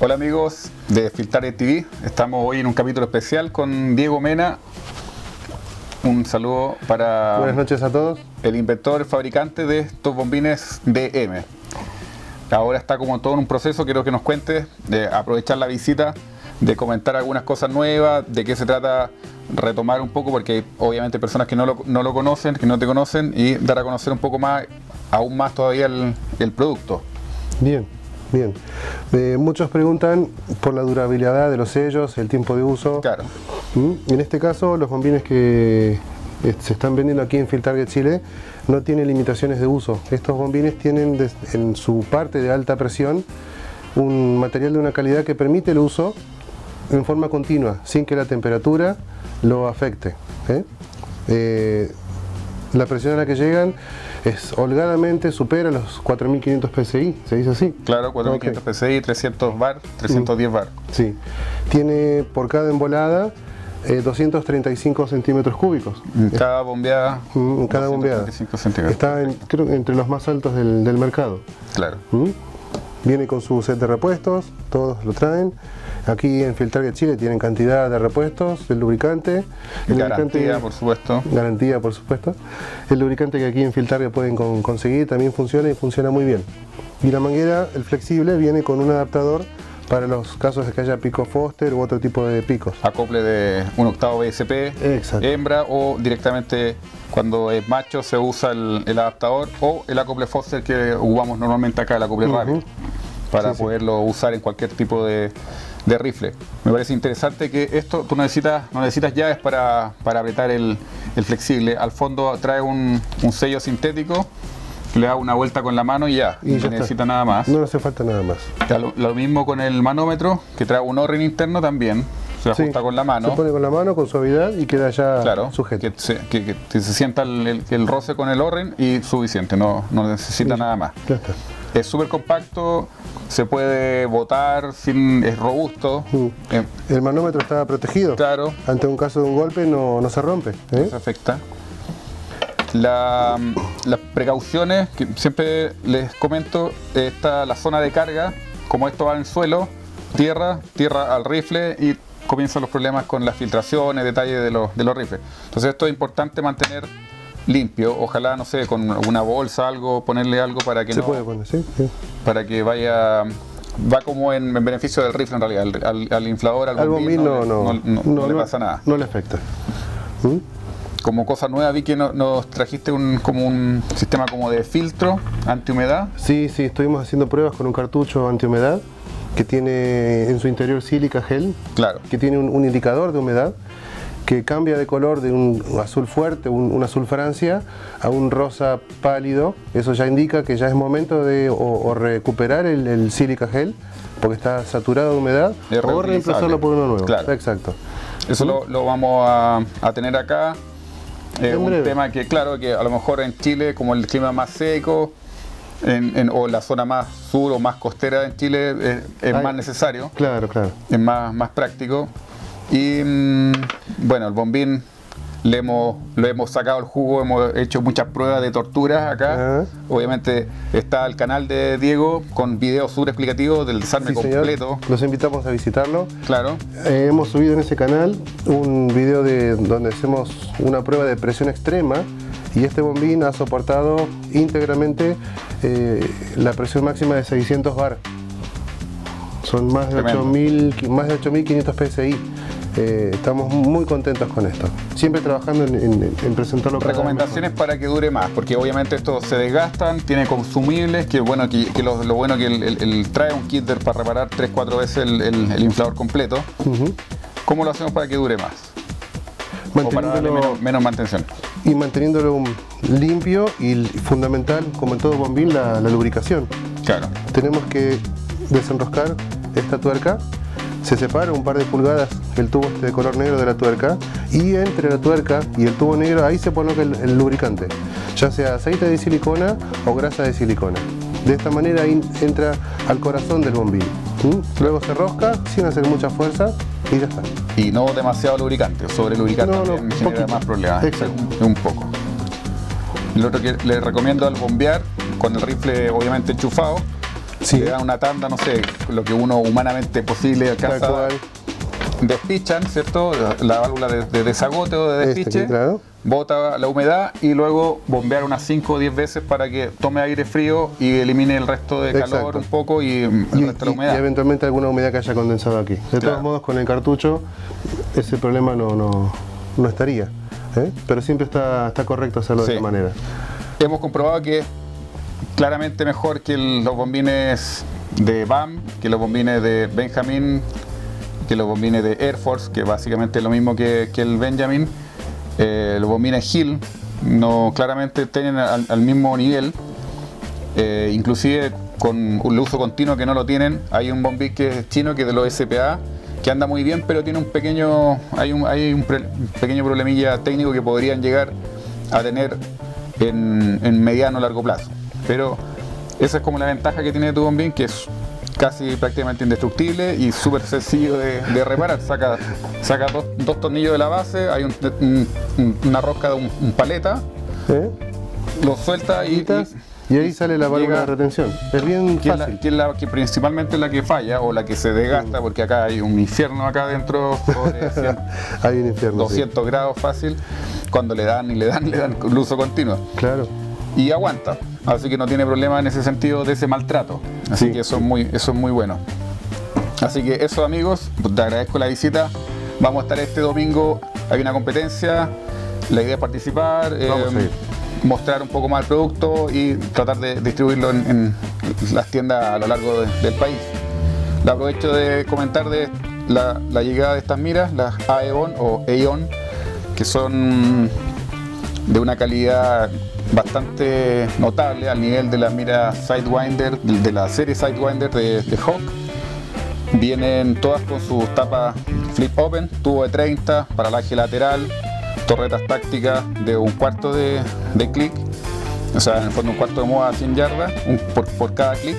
Hola amigos de Filtare TV, estamos hoy en un capítulo especial con Diego Mena. Un saludo para Buenas noches a todos. el inventor, fabricante de estos bombines DM. Ahora está como todo en un proceso, quiero que nos cuente, de aprovechar la visita, de comentar algunas cosas nuevas, de qué se trata, retomar un poco, porque hay, obviamente personas que no lo, no lo conocen, que no te conocen, y dar a conocer un poco más, aún más todavía el, el producto. Bien, bien. Eh, muchos preguntan por la durabilidad de los sellos, el tiempo de uso. Claro, ¿Mm? En este caso, los bombines que eh, se están vendiendo aquí en Filtarget Chile no tienen limitaciones de uso. Estos bombines tienen en su parte de alta presión un material de una calidad que permite el uso en forma continua, sin que la temperatura lo afecte. ¿eh? Eh, la presión a la que llegan es holgadamente supera los 4500 PSI, se dice así. claro, 4500 Ok. PSI, 300 bar, 310 bar. Sí. Tiene por cada embolada eh, 235 centímetros cúbicos. Cada bombeada, Mm, cada bombeada. 235 centímetros. Está en- creo, entre los más altos del, del mercado. Claro. ¿Mm? Viene con su set de repuestos, todos lo traen. Aquí en Filtarget Chile tienen cantidad de repuestos, el lubricante. El Garantía, lubricante por supuesto. garantía, por supuesto. El lubricante que aquí en Filtarget pueden con- conseguir también funciona y funciona muy bien. Y la manguera, el flexible, viene con un adaptador para los casos de que haya pico Foster u otro tipo de picos. Acople de un octavo BSP, Exacto. hembra o directamente cuando es macho se usa el, el adaptador o el acople Foster que ocupamos normalmente acá, el acople Ujú. rápido, para Sí, sí. poderlo usar en cualquier tipo de, de rifle. Me parece interesante que esto tú necesitas, no necesitas llaves para, para apretar el, el flexible. Al fondo trae un, un sello sintético le da una vuelta con la mano y ya, Y no ya está. necesita nada más. No hace falta nada más. Ya Lo, lo mismo con el manómetro, que trae un O-ring interno también. Se Sí. ajusta con la mano. Se pone con la mano, con suavidad y queda ya Claro, sujeto. que se, que- que- que se sienta el, el- el roce con el O-ring y suficiente, no, no necesita Sí. nada más. Ya está. Es súper compacto, se puede botar, sin, es robusto. Mm. eh, El manómetro está protegido. claro, Ante un caso de un golpe no, no se rompe. ¿eh? no se afecta. La- las precauciones, que siempre les comento, está la zona de carga, como esto va en el suelo, tierra, tierra al rifle y comienzan los problemas con las filtraciones, detalles de los, de los rifles. Entonces esto es importante mantener limpio, ojalá, no sé, con una bolsa, algo, ponerle algo para que Se no, puede poner, sí. sí. para que vaya, va como en, en beneficio del rifle en realidad, al, inflador, al, Al bombín, no, no, no- no- no le pasa nada. No le afecta. ¿Mm? Como cosa nueva vi que no- nos trajiste un, como un sistema como de filtro antihumedad. Sí, sí, estuvimos haciendo pruebas con un cartucho antihumedad que tiene en su interior sílica gel, Claro. que tiene un, un indicador de humedad que cambia de color de un azul fuerte, un, un azul Francia, a un rosa pálido. Eso ya indica que ya es momento de o, o recuperar el, el sílica gel, porque está saturado de humedad, Es o reemplazarlo por uno nuevo. Claro. Exacto. Eso lo, lo vamos a, a tener acá. Eh, un breve. tema que, claro, que a lo mejor en Chile, como el clima más seco, en- en- o la zona más sur o más costera en Chile, eh, es Ay. más necesario, Claro, claro. es más, más práctico. Y mm, bueno, el bombín le hemos, lo hemos sacado el jugo, hemos hecho muchas pruebas de torturas acá. Ajá. Obviamente está el canal de Diego con videos súper explicativos del desarme Sí, señor. completo. Los invitamos a visitarlo. Claro. Eh, hemos subido en ese canal un video de donde hacemos una prueba de presión extrema y este bombín ha soportado íntegramente eh, la presión máxima de 600 bar. Son más de Tremendo. 8.000 más de 8500 PSI. Eh, estamos muy contentos con esto. Siempre trabajando en, en- en presentarlo Recomendaciones para que dure más, porque obviamente estos se desgastan, tiene consumibles, que bueno que, que lo, lo bueno que el, el- el trae un kit para reparar 3-4 veces el, inflador completo. ¿Cómo lo hacemos para que dure más? O para darle Manteniéndolo- menos, menos mantención. y manteniéndolo limpio y fundamental, como en todo bombín, la- la lubricación. Claro. tenemos que desenroscar esta tuerca. Se separa un par de pulgadas el tubo este de color negro de la tuerca y entre la tuerca y el tubo negro ahí se coloca el, el lubricante, ya sea aceite de silicona o grasa de silicona. De esta manera ahí entra al corazón del bombín. ¿Mm? Luego se rosca sin hacer mucha fuerza y ya está. Y no demasiado lubricante, sobre lubricante No, no, también genera más problemas. Exacto. Un poco. Lo otro que les recomiendo al bombear, con el rifle obviamente enchufado, Sí. le dan una tanda, no sé, lo que uno humanamente posible alcanza. Despichan, ¿cierto? La válvula de, de desagote o de Este, despiche. Bota la humedad y luego bombear unas 5 o 10 veces para que tome aire frío y elimine el resto de calor un poco y el Y, resto de la y- humedad. y eventualmente alguna humedad que haya condensado aquí. De Claro. todos modos, con el cartucho, ese problema no, no, no estaría. ¿eh? Pero siempre está, está correcto hacerlo Sí. de esta manera. Hemos comprobado que es claramente mejor que el- los bombines de BAM, que los bombines de Benjamin, que los bombines de Air Force, que básicamente es lo mismo que, el Benjamin. Eh, los bombines Hill no claramente tienen al, mismo nivel. Eh, inclusive con un uso continuo que no lo tienen. Hay un bombín que es chino, que es de los SPA, que anda muy bien, pero tiene un pequeño, hay un, hay un pequeño problemilla técnico que podrían llegar a tener en, en mediano o largo plazo. Pero esa es como la ventaja que tiene tu bombín, que es casi prácticamente indestructible y súper sencillo de, de reparar. Saca, saca dos, dos tornillos de la base, hay un- un- un- una rosca de un, un paleta, ¿Eh? lo suelta y, y- y ahí sale la válvula de retención. Es bien que es, la, fácil. que la que principalmente es la que falla o la que se desgasta, porque acá hay un infierno acá adentro sobre 100, Hay un infierno. sí. 200 grados fácil, cuando le dan y le dan, le dan con uso continuo. Claro. Y aguanta, así que no tiene problema en ese sentido de ese maltrato. Así Sí. que eso es, muy, eso es muy bueno. Así que eso amigos, pues, te agradezco la visita. Vamos a estar este domingo, hay una competencia, la idea es participar, ir. mostrar un poco más el producto y tratar de distribuirlo en, en las tiendas a lo largo de- del país. Le aprovecho de comentar de la, la llegada de estas miras, las Aeon o Aeon, que son de una calidad bastante notable al nivel de la mira Sidewinder, de la serie Sidewinder de, de Hawk. Vienen todas con sus tapas flip open, tubo de 30, paralaje lateral, torretas tácticas de un cuarto de, de clic, o sea, en el fondo un cuarto de moda a 100 yardas por, por cada clic.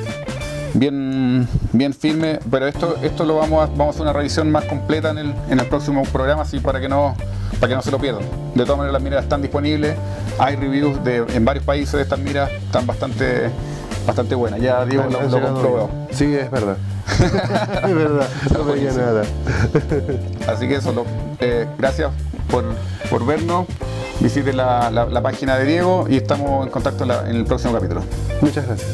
Bien, bien firme, pero esto, esto lo vamos a, vamos a hacer una revisión más completa en el, en el próximo programa, así para que no, para que no se lo pierdan. De todas maneras las miras están disponibles, hay reviews de, en varios países de estas miras, están bastante, bastante buenas. Ya Diego lo, lo comprobó. Sí, es verdad. es verdad. No veía buenísimo. nada. Así que eso, lo- eh, gracias por, por vernos. Visite la, la- la página de Diego y estamos en contacto en la- en el próximo capítulo. Muchas gracias.